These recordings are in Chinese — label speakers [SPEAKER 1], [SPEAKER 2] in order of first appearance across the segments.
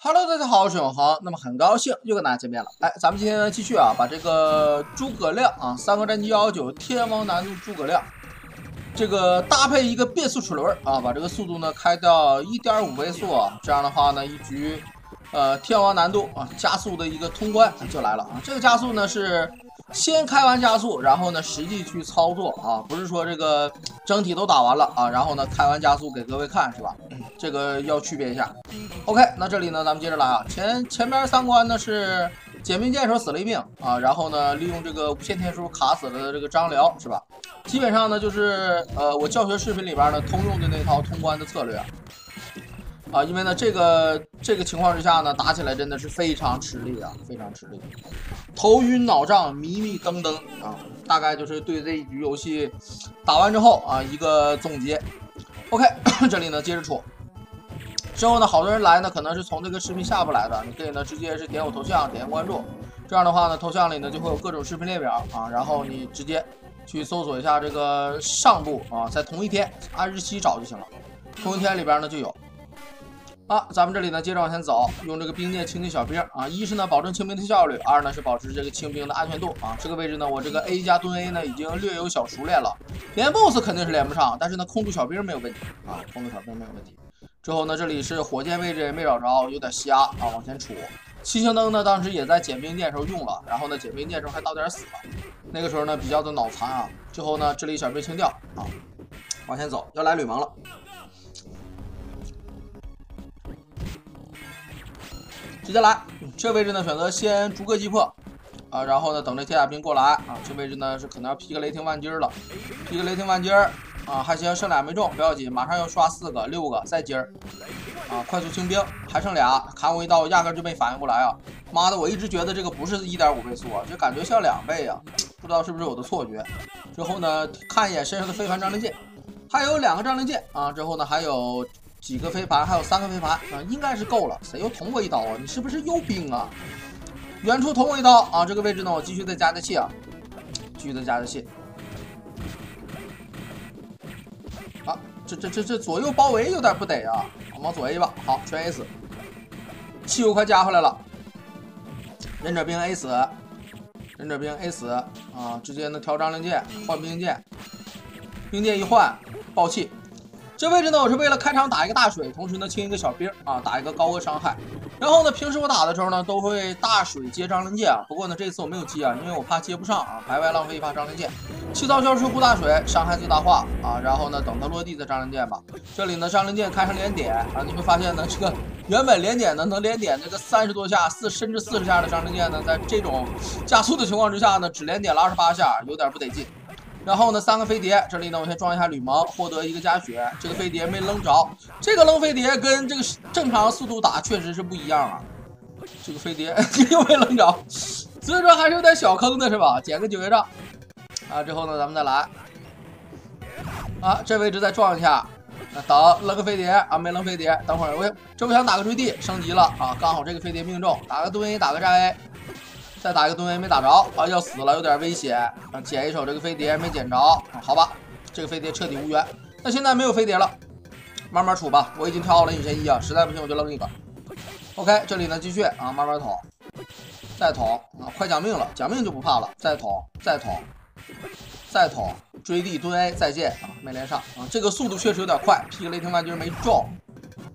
[SPEAKER 1] Hello，大家好，我是永恒。那么很高兴又跟大家见面了。哎，咱们今天呢继续啊，把这个诸葛亮啊，三国战绩幺幺九天王难度诸葛亮，这个搭配一个变速齿轮啊，把这个速度呢开到一点五倍速啊，这样的话呢，一局呃天王难度啊加速的一个通关就来了啊。这个加速呢是。先开完加速，然后呢实际去操作啊，不是说这个整体都打完了啊，然后呢开完加速给各位看是吧？这个要区别一下。OK，那这里呢咱们接着来啊，前前边三关呢是简兵剑手死了一命啊，然后呢利用这个无限天书卡死了这个张辽是吧？基本上呢就是呃我教学视频里边呢通用的那套通关的策略。啊，因为呢，这个这个情况之下呢，打起来真的是非常吃力啊，非常吃力，头晕脑胀，迷迷瞪瞪啊，大概就是对这一局游戏打完之后啊一个总结。OK，这里呢接着出，之后呢，好多人来呢，可能是从这个视频下部来的，你可以呢直接是点我头像，点关注，这样的话呢，头像里呢就会有各种视频列表啊，然后你直接去搜索一下这个上部啊，在同一天按日期找就行了，同一天里边呢就有。啊，咱们这里呢，接着往前走，用这个兵剑清理小兵啊。一是呢，保证清兵的效率；二呢，是保持这个清兵的安全度啊。这个位置呢，我这个 A 加蹲 A 呢，已经略有小熟练了。连 BOSS 肯定是连不上，但是呢，控住小兵没有问题啊，控住小兵没有问题。之后呢，这里是火箭位置也没找着，有点瞎啊，往前杵。七星灯呢，当时也在简兵剑时候用了，然后呢，简兵剑时候还到点死了，那个时候呢，比较的脑残啊。最后呢，这里小兵清掉啊，往前走，要来吕蒙了。直接来，这位置呢选择先逐个击破，啊，然后呢等着铁甲兵过来啊。这位置呢是可能要劈个雷霆万金了，劈个雷霆万金啊，还行，剩俩没中不要紧，马上要刷四个六个再金啊，快速清兵还剩俩，砍我一刀压根就没反应过来啊！妈的，我一直觉得这个不是一点五倍速啊，这感觉像两倍啊，不知道是不是我的错觉。之后呢看一眼身上的飞凡张灵剑，还有两个张灵剑啊，之后呢还有。几个飞盘，还有三个飞盘啊，应该是够了。谁又捅我一刀啊？你是不是又兵啊？远处捅我一刀啊！这个位置呢，我继续再加加气啊，继续再加加气。啊，这这这这左右包围有点不得啊，往左 A 吧。好，全 A 死，气又快加回来了。忍者兵 A 死，忍者兵 A 死啊！直接呢调张灵剑换兵剑，兵剑一换爆气。这位置呢，我是为了开场打一个大水，同时呢清一个小兵啊，打一个高额伤害。然后呢，平时我打的时候呢，都会大水接张灵剑啊。不过呢，这次我没有接啊，因为我怕接不上啊，白白浪费一发张灵剑。气道消失护大水，伤害最大化啊。然后呢，等它落地再张灵剑吧。这里呢，张灵剑开上连点啊，你会发现呢，这个原本连点呢能连点这个三十多下，四甚至四十下的张灵剑呢，在这种加速的情况之下呢，只连点了二十八下，有点不得劲。然后呢，三个飞碟，这里呢，我先装一下吕蒙，获得一个加血。这个飞碟没扔着，这个扔飞碟跟这个正常速度打确实是不一样啊。这个飞碟 又没扔着，所以说还是有点小坑的是吧？捡个九月杖啊，之后呢，咱们再来啊，这位置再撞一下，等扔个飞碟啊，没扔飞碟，等会儿我这不想打个追地升级了啊，刚好这个飞碟命中，打个蹲 A，打个站 A。再打一个蹲 A 没打着啊，要死了，有点危险啊！捡一手这个飞碟没捡着，好吧，这个飞碟彻底无缘。那现在没有飞碟了，慢慢处吧。我已经调好了隐身衣啊，实在不行我就扔一个。OK，这里呢继续啊，慢慢捅，再捅啊，快讲命了，讲命就不怕了。再捅，再捅，再捅，追地蹲 A，再见啊，没连上啊，这个速度确实有点快，劈个雷霆万钧没中，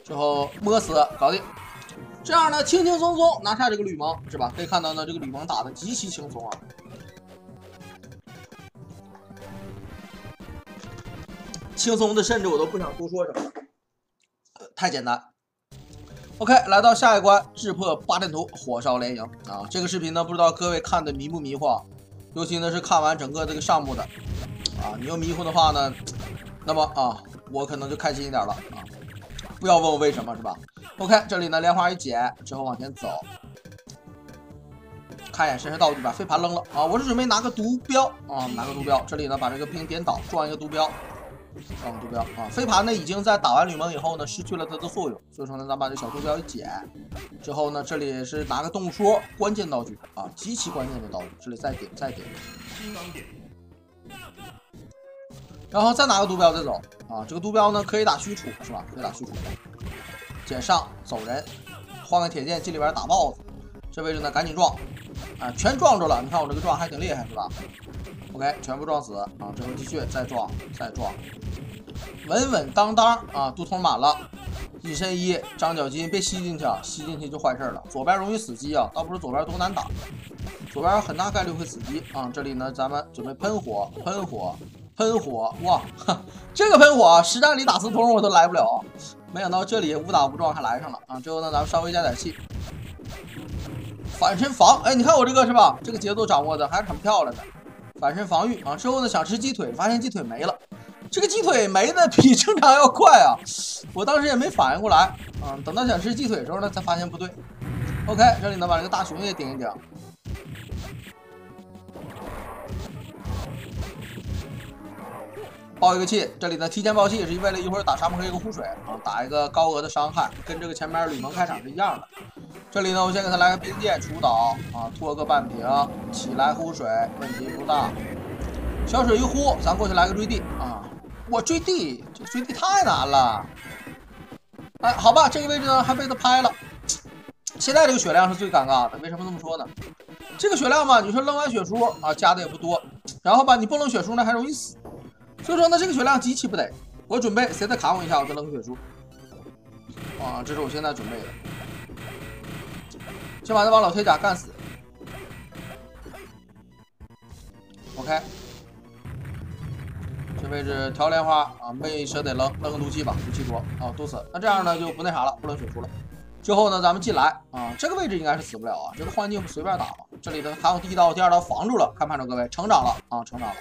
[SPEAKER 1] 最后摸死搞定。这样呢，轻轻松松拿下这个吕蒙，是吧？可以看到呢，这个吕蒙打的极其轻松啊，轻松的甚至我都不想多说什么，太简单。OK，来到下一关，智破八阵图，火烧连营啊！这个视频呢，不知道各位看的迷不迷糊，尤其呢是看完整个这个上部的啊，你要迷糊的话呢，那么啊，我可能就开心一点了啊。不要问我为什么，是吧？OK，这里呢，莲花一捡之后往前走，看一眼身上道具，把飞盘扔了啊！我是准备拿个毒镖啊，拿个毒镖。这里呢，把这个兵点倒，撞一个毒镖，装毒镖啊！飞盘呢，已经在打完吕蒙以后呢，失去了它的作用，所以说呢，咱把这小毒镖一捡之后呢，这里是拿个动物说，关键道具啊，极其关键的道具。这里再点，再点，然后再拿个毒镖再走啊！这个毒镖呢，可以打虚处是吧？可以打虚处。捡上走人，换个铁剑进里边打 BOSS。这位置呢，赶紧撞，啊，全撞着了。你看我这个撞还挺厉害，是吧？OK，全部撞死啊！之后继续再撞，再撞，稳稳当当啊！毒桶满了，隐身衣、张角金别吸进去啊，吸进去就坏事了。左边容易死机啊，倒不是左边多难打，左边很大概率会死机啊。这里呢，咱们准备喷火，喷火，喷火！哇，这个喷火实战里打四通我都来不了，没想到这里误打误撞还来上了啊！最后呢，咱们稍微加点气。反身防，哎，你看我这个是吧？这个节奏掌握的还是很漂亮的。反身防御啊，之后呢想吃鸡腿，发现鸡腿没了。这个鸡腿没的比正常要快啊！我当时也没反应过来啊，等到想吃鸡腿的时候呢，才发现不对。OK，这里呢把这个大熊也顶一顶，爆一个气。这里呢提前爆气是为了一会儿打沙漠黑一个护水啊，打一个高额的伤害，跟这个前面吕蒙开场是一样的。这里呢，我先给他来个冰剑除导啊，拖个半瓶起来呼水，问题不大。小水一呼，咱过去来个坠地啊！我坠地，这坠地太难了。哎，好吧，这个位置呢还被他拍了。现在这个血量是最尴尬的，为什么这么说呢？这个血量嘛，你说扔完血书啊，加的也不多，然后吧，你不扔血书呢还容易死，所以说呢，这个血量极其不得。我准备谁再砍我一下，我就扔个血书。啊，这是我现在准备的。先把这帮老铁甲干死。OK，这位置调莲花啊，没舍得扔，扔个毒气吧，毒气多啊，毒死。那这样呢就不那啥了，不扔血书了。之后呢，咱们进来啊，这个位置应该是死不了啊，这个幻境随便打吧。这里的还有第一刀、第二刀防住了，看判着各位，成长了啊，成长了，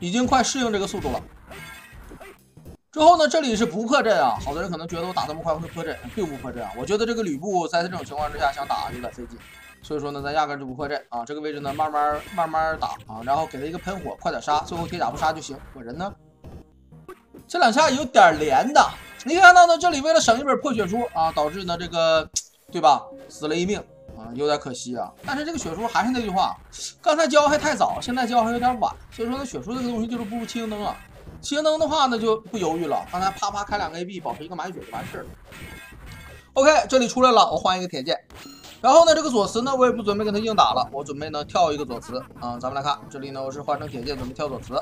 [SPEAKER 1] 已经快适应这个速度了。之后呢，这里是不破阵啊，好多人可能觉得我打这么快会破阵，并不破阵啊。我觉得这个吕布在这种情况之下想打有点费劲，所以说呢，咱压根就不破阵啊。这个位置呢，慢慢慢慢打啊，然后给他一个喷火，快点杀，最后铁甲不杀就行。我人呢？这两下有点连的，你看到呢？这里为了省一本破血书啊，导致呢这个，对吧？死了一命嗯，有点可惜啊。但是这个血书还是那句话，刚才交还太早，现在交还有点晚，所以说呢，血书这个东西就是不如青灯啊。星灯的话呢，就不犹豫了，刚才啪啪开两个 A B，保持一个满血就完事了。OK，这里出来了，我换一个铁剑。然后呢，这个左慈呢，我也不准备跟他硬打了，我准备呢跳一个左慈啊。咱们来看，这里呢我是换成铁剑，准备跳左慈，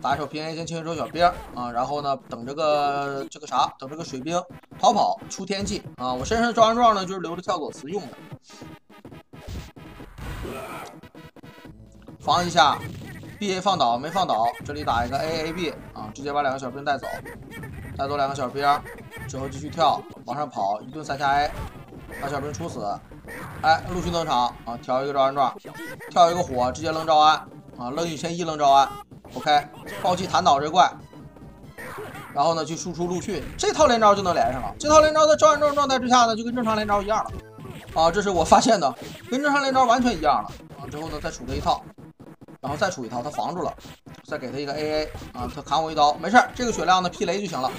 [SPEAKER 1] 打一手平 A 先清一手小兵啊。然后呢，等这个这个啥，等这个水兵逃跑出天气啊。我身上的招安状呢，就是留着跳狗词用的。防一下。B A 放倒没放倒，这里打一个 A A B 啊，直接把两个小兵带走，带走两个小兵之后继续跳往上跑，一顿三下 A，把小兵处死。哎，陆续登场啊，调一个招安状，跳一个火，直接扔招安啊，扔一千一扔招安。OK，暴气弹倒这怪，然后呢去输出陆逊，这套连招就能连上了。这套连招在召唤状状态之下呢，就跟正常连招一样了啊，这是我发现的，跟正常连招完全一样了啊。之后呢再出这一套。然后再出一套，他防住了，再给他一个 AA 啊，他砍我一刀，没事这个血量呢劈雷就行了。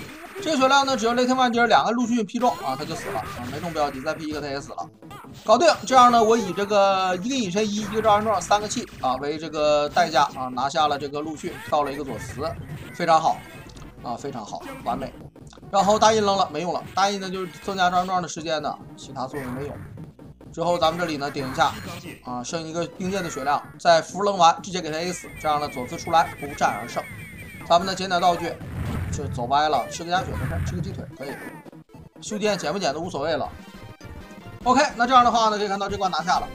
[SPEAKER 1] 这个血量呢，只要雷霆万钧两个陆逊劈中啊，他就死了啊，没中不要紧，再劈一个他也死了，搞定。这样呢，我以这个一个隐身衣，一个召唤状，三个气啊为这个代价啊，拿下了这个陆逊，跳了一个左慈，非常好啊，非常好，完美。然后大印扔了，没用了，大印呢就是增加召唤状的时间呢，其他作用没有。之后咱们这里呢顶一下啊，剩一个冰剑的血量，再符扔完直接给他 A 死，这样呢左慈出来不战而胜。咱们呢捡点道具，这走歪了，吃个鸭血没事，吃个鸡腿可以。修剑捡不捡都无所谓了。OK，那这样的话呢可以看到这关拿下了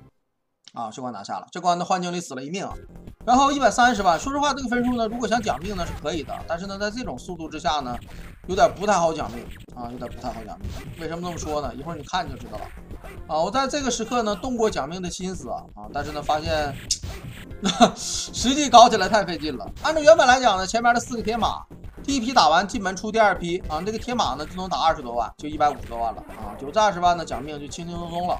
[SPEAKER 1] 啊，这关拿下了，这关的幻境里死了一命啊。然后一百三十万，说实话这个分数呢，如果想奖命呢是可以的，但是呢在这种速度之下呢，有点不太好奖命啊，有点不太好奖命。为什么这么说呢？一会儿你看就知道了。啊，我在这个时刻呢动过奖命的心思啊，啊，但是呢发现，实际搞起来太费劲了。按照原本来讲呢，前面的四个铁马，第一批打完进门出第二批啊，这个铁马呢就能打二十多万，就一百五十多万了啊，九二十万的奖命就轻轻松松了。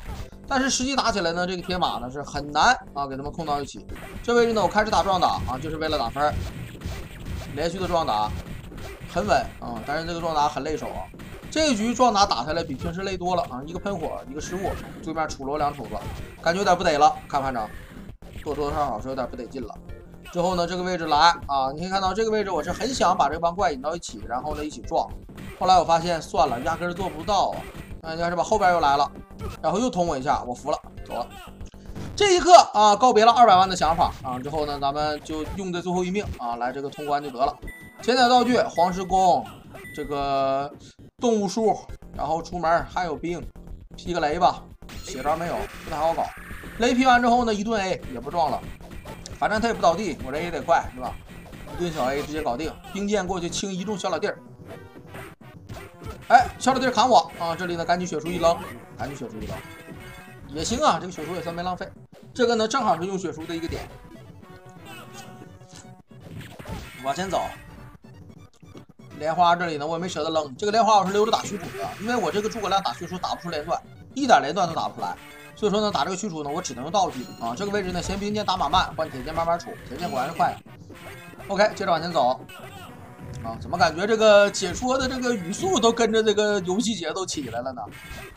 [SPEAKER 1] 但是实际打起来呢，这个铁马呢是很难啊，给他们控到一起。这位置呢，我开始打壮打啊，就是为了打分，连续的壮打很稳啊，但是这个壮打很累手啊。这一局壮打打下来比平时累多了啊！一个喷火，一个失误，对面杵了我两杵子，感觉有点不得了。看盘长，多多少少是有点不得劲了。之后呢，这个位置来啊，你可以看到这个位置，我是很想把这帮怪引到一起，然后呢一起撞。后来我发现算了，压根做不到。啊，你看是吧？后边又来了，然后又捅我一下，我服了，走了。这一刻啊，告别了二百万的想法啊，之后呢，咱们就用这最后一命啊，来这个通关就得了。前载道具：黄石弓，这个动物树，然后出门还有兵，劈个雷吧。血招没有，不太好搞。雷劈完之后呢，一顿 A 也不撞了，反正他也不倒地，我这也得快，是吧？一顿小 A 直接搞定，兵剑过去清一众小老弟儿。哎，小老弟儿砍我啊！这里呢，赶紧血书一扔，赶紧血书一扔。也行啊，这个血书也算没浪费。这个呢，正好是用血书的一个点。往前走，莲花这里呢，我也没舍得扔。这个莲花我是留着打虚竹的，因为我这个诸葛亮打虚竹打不出连段，一点连段都打不出来。所以说呢，打这个虚楚呢，我只能用道具啊。这个位置呢，先兵剑打马慢，换铁剑慢慢杵。铁剑果然是快。OK，接着往前走。啊，怎么感觉这个解说的这个语速都跟着这个游戏节奏起来了呢？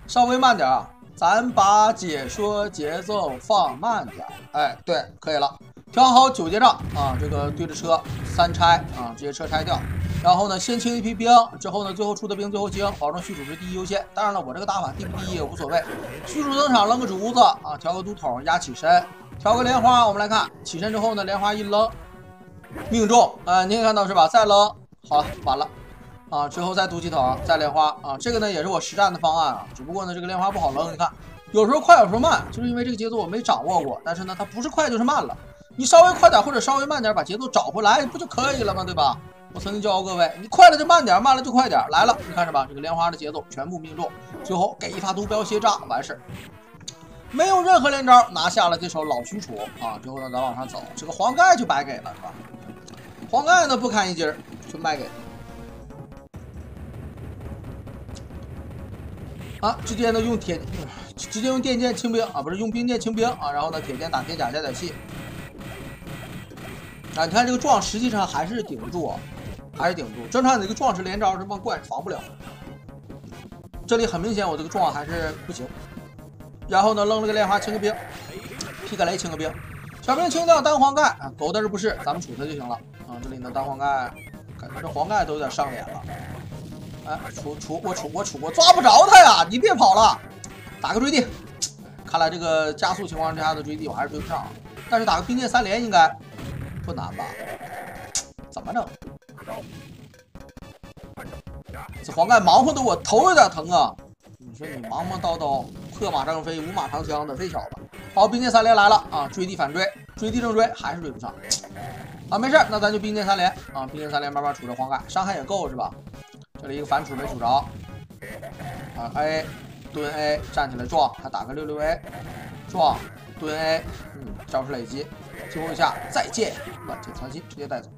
[SPEAKER 1] 稍微慢点啊。咱把解说节奏放慢点，哎，对，可以了。调好九节杖啊，这个对着车三拆啊，直接车拆掉。然后呢，先清一批兵，之后呢，最后出的兵最后清，保证虚主是第一优先。当然了，我这个打法第不第一也无所谓。虚主登场，扔个竹子啊，调个毒桶压起身，调个莲花。我们来看，起身之后呢，莲花一扔，命中啊，你也看到是吧？再扔，好了，完了。啊，之后再毒气筒，再莲花啊，这个呢也是我实战的方案啊，只不过呢这个莲花不好扔，你看有时候快有时候慢，就是因为这个节奏我没掌握过，但是呢它不是快就是慢了，你稍微快点或者稍微慢点把节奏找回来不就可以了吗？对吧？我曾经教过各位，你快了就慢点，慢了就快点，来了，你看着吧，这个莲花的节奏全部命中，最后给一发毒镖蝎炸完事，没有任何连招，拿下了这手老许褚啊，之后呢咱往上走，这个黄盖就白给了是吧？黄盖呢不堪一击，纯白给。啊，直接呢用铁，直接用电剑清兵啊，不是用兵剑清兵啊，然后呢铁剑打铁甲加点气。啊，你看这个撞实际上还是顶不住，还是顶不住。正常你这个撞是连招，这帮怪防不了。这里很明显我这个撞还是不行。然后呢扔了个莲花清个兵，劈个雷清个兵，小兵清掉单黄盖啊，狗但是不是，咱们杵他就行了啊。这里呢单黄盖，感觉这黄盖都有点上脸了。哎，杵杵我杵我杵我抓不着他呀！你别跑了，打个追地。看来这个加速情况之下的追地我还是追不上，但是打个兵剑三连应该不难吧？怎么整？这黄盖忙活的我头有点疼啊！你说你忙忙叨叨，破马张飞，五马长枪的，这小子？好，兵剑三连来了啊！追地反追，追地正追，还是追不上。啊，没事，那咱就兵剑三连啊！兵剑三连慢慢杵着黄盖，伤害也够是吧？这里一个反杵没杵着，啊 A 蹲 A 站起来撞，还打个六六 A 撞蹲 A，嗯，招式累积，最后一下再见，乱箭穿心直接带走。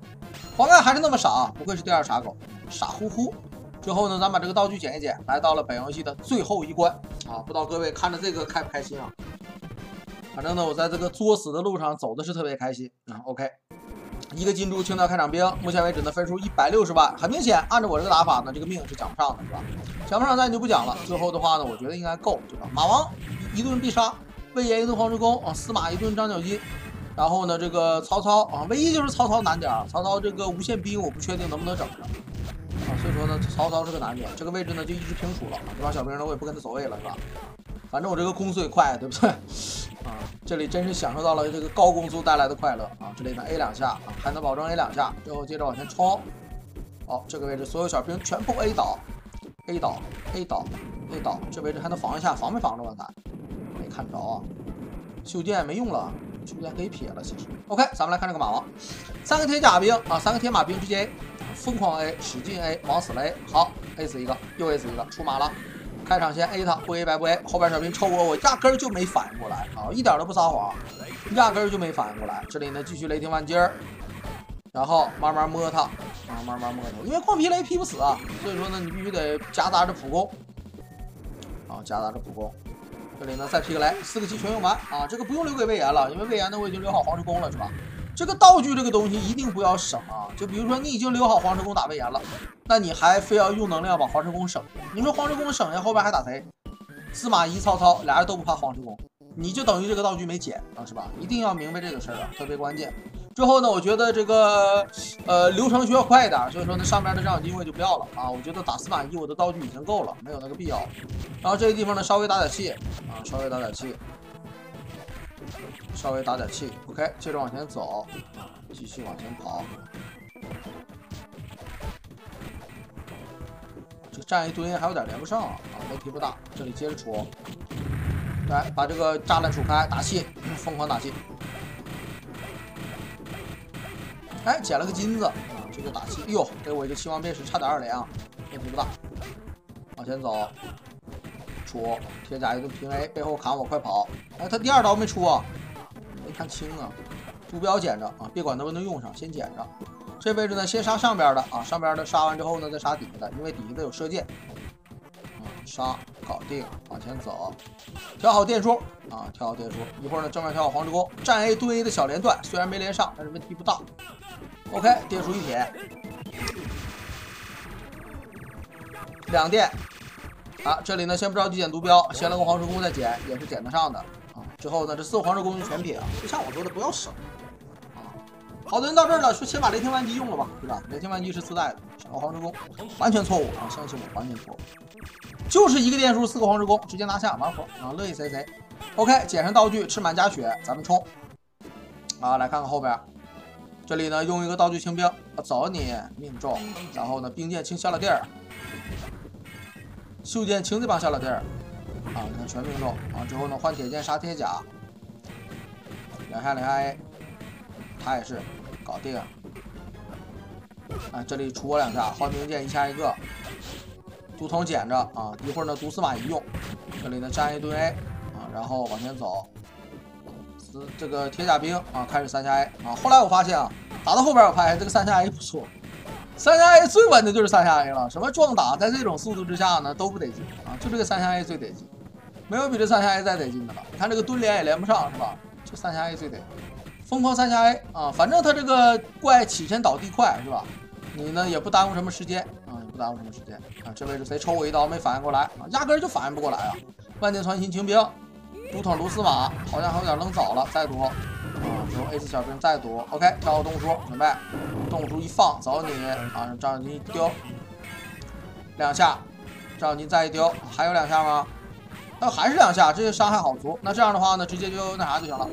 [SPEAKER 1] 黄盖还是那么傻，不愧是第二傻狗，傻乎乎。之后呢，咱把这个道具捡一捡，来到了本游戏的最后一关啊！不知道各位看着这个开不开心啊？反正呢，我在这个作死的路上走的是特别开心啊。OK。一个金猪清掉开场兵，目前为止呢分数一百六十万，很明显，按照我这个打法呢，这个命是讲不上的，是吧？讲不上咱就不讲了。最后的话呢，我觉得应该够，对吧？马王一顿必杀，魏延一顿黄石公啊，司马一顿张角金，然后呢，这个曹操啊，唯一就是曹操难点儿，曹操这个无限兵我不确定能不能整上啊，所以说呢，曹操是个难点。这个位置呢就一直平处了，这帮小兵呢我也不跟他走位了，是吧？反正我这个攻速也快，对不对？啊，这里真是享受到了这个高攻速带来的快乐啊！这里呢 A 两下啊，还能保证 A 两下，最后接着往前冲。好，这个位置所有小兵全部 A 倒，A 倒，A 倒，A 倒，这位置还能防一下，防没防着我看？没看着啊！袖剑没用了，袖剑可以撇了，其实。OK，咱们来看这个马王，三个铁甲兵啊，三个铁马兵直接疯狂 A，使劲 A，往死了 A，好，A 死一个，又 A 死一个，出马了。开场先 A 他，不 A 白不 A，后边小兵抽我，我压根儿就没反应过来啊，一点都不撒谎，压根儿就没反应过来。这里呢继续雷霆万击，然后慢慢摸他，啊慢慢摸他，因为光劈雷劈不死啊，所以说呢你必须得夹杂着普攻，啊夹杂着普攻。这里呢再劈个雷，四个技全用完啊，这个不用留给魏延了，因为魏延呢我已经留好黄石弓了，是吧？这个道具这个东西一定不要省啊！就比如说你已经留好黄石弓打魏延了，那你还非要用能量把黄石弓省？你说黄石弓省下后边还打谁？司马懿、曹操俩人都不怕黄石弓，你就等于这个道具没捡啊，是吧？一定要明白这个事儿啊，特别关键。之后呢，我觉得这个呃流程需要快一点，所以说呢上边的这场机会就不要了啊。我觉得打四满一，我的道具已经够了，没有那个必要。然后这个地方呢稍微打点气啊，稍微打点气，稍微打点气。OK，接着往前走，继续往前跑。这站一堆还有点连不上啊，问题不大。这里接着出，来把这个栅栏杵开，打气，疯狂打气。哎，捡了个金子啊！这个打气，哎呦，给我一个期望变石，差点二连啊，问题不大。往前走，出铁甲一顿平 A，背后砍我，快跑！哎，他第二刀没出啊，没看清啊。图标捡着啊，别管能不能用上，先捡着。这位置呢，先杀上边的啊，上边的杀完之后呢，再杀底下的，因为底下的有射箭。杀搞定，往前走，调好电珠啊，调好电珠。一会儿呢，正面调好黄之弓，站 A 蹲 A 的小连段，虽然没连上，但是问题不大。OK，电数一撇，两电啊！这里呢，先不着急捡毒标，先来个黄石弓再捡，也是捡得上的啊。之后呢，这四个黄石弓就全撇啊！就像我说的，不要省啊！好的人到这儿了，说先把雷霆顽击用了吧，对吧？雷霆顽击是自带的，个黄石弓，完全错误啊！相信我，完全错误，就是一个电数，四个黄石弓，直接拿下完活啊！乐意谁谁。OK，捡上道具，吃满加血，咱们冲啊！来看看后边。这里呢，用一个道具清兵，走你命中，然后呢，冰剑清下了地儿，袖剑清这帮下了地儿，啊，你看全命中，啊，之后呢，换铁剑杀铁甲，两下两下 A，他也是搞定，啊，这里出我两下，换兵剑一下一个，毒筒捡着啊，一会儿呢，毒司马一用，这里呢站一堆 A，啊，然后往前走。这个铁甲兵啊，开始三下 A 啊。后来我发现啊，打到后边我发现这个三下 A 不错，三下 A 最稳的就是三下 A 了。什么撞打，在这种速度之下呢，都不得劲啊。就这个三下 A 最得劲，没有比这三下 A 再得劲的了。你看这个蹲连也连不上是吧？就三下 A 最得劲，疯狂三下 A 啊！反正他这个怪起身倒地快是吧？你呢也不耽误什么时间啊，也不耽误什么时间啊。这位置谁抽我一刀没反应过来啊？压根就反应不过来啊！万箭穿心清兵。毒桶卢斯马好像还有点扔早了，再毒啊！之后 A 四小兵再毒，OK，跳个动物书，准备动物书一放，走你啊！让张小金一丢两下，张小金再一丢，还有两下吗？那还是两下，这些伤害好足。那这样的话呢，直接就那啥就行了，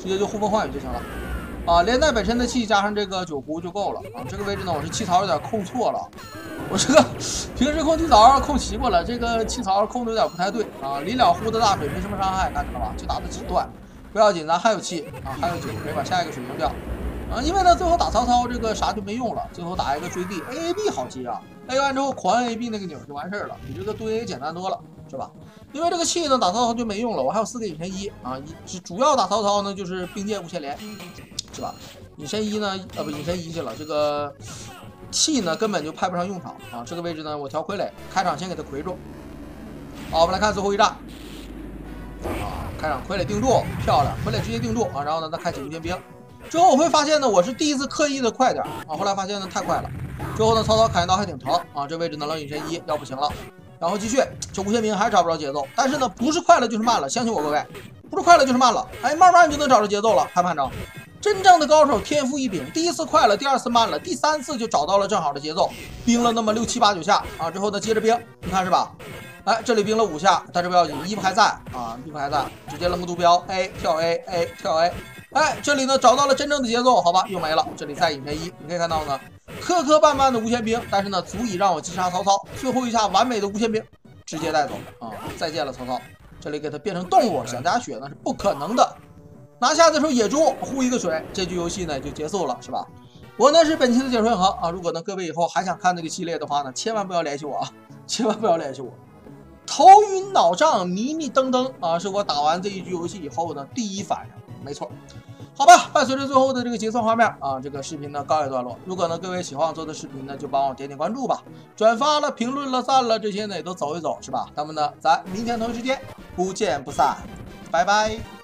[SPEAKER 1] 直接就呼风唤雨就行了啊！连带本身的气加上这个酒壶就够了啊！这个位置呢，我是气槽有点控错了。我这个平时控气槽控习惯了，这个气槽控的有点不太对啊。临了呼的大水没什么伤害，看见了吧？就打的几段，不要紧，咱还有气啊，还有酒，可以把下一个水用掉啊。因为呢，最后打曹操这个啥就没用了，最后打一个追地，A A B 好接啊，A 完之后狂 A B 那个钮就完事儿了，比这个蹲 A 简单多了，是吧？因为这个气呢打曹操就没用了，我还有四个隐身衣啊，主主要打曹操呢就是兵剑无限连，是吧？隐身衣呢，呃不隐身衣去了，这个。气呢根本就派不上用场啊！这个位置呢，我调傀儡，开场先给他魁住。好，我们来看最后一战。啊，开场傀儡定住，漂亮，傀儡直接定住啊！然后呢，再开启无限兵。之后我会发现呢，我是第一次刻意的快点啊，后来发现呢太快了。之后呢，曹操砍一刀还挺疼啊！这位置呢，冷隐身衣要不行了。然后继续，这无限兵还找不着节奏，但是呢，不是快了就是慢了，相信我各位，不是快了就是慢了。哎，慢慢你就能找着节奏了，看没看着？真正的高手天赋异禀，第一次快了，第二次慢了，第三次就找到了正好的节奏，冰了那么六七八九下啊，之后呢接着冰，你看是吧？哎，这里冰了五下，但是不要紧，衣服还在啊，衣服还在，直接扔个毒标，A 跳 A A 跳 A，哎，这里呢找到了真正的节奏，好吧，又没了，这里再隐身一，你可以看到呢，磕磕绊绊的无限兵，但是呢足以让我击杀曹操，最后一下完美的无限兵，直接带走啊，再见了曹操，这里给他变成动物，想加血那是不可能的。拿下这头野猪，呼一个水，这局游戏呢就结束了，是吧？我呢是本期的解说员啊，如果呢各位以后还想看这个系列的话呢，千万不要联系我啊，千万不要联系我。头晕脑胀，迷迷瞪瞪啊，是我打完这一局游戏以后呢第一反应，没错。好吧，伴随着最后的这个结算画面啊，这个视频呢告一段落。如果呢各位喜欢我做的视频呢，就帮我点点关注吧，转发了、评论了、赞了这些呢也都走一走，是吧？那么呢，咱明天同一时间不见不散，拜拜。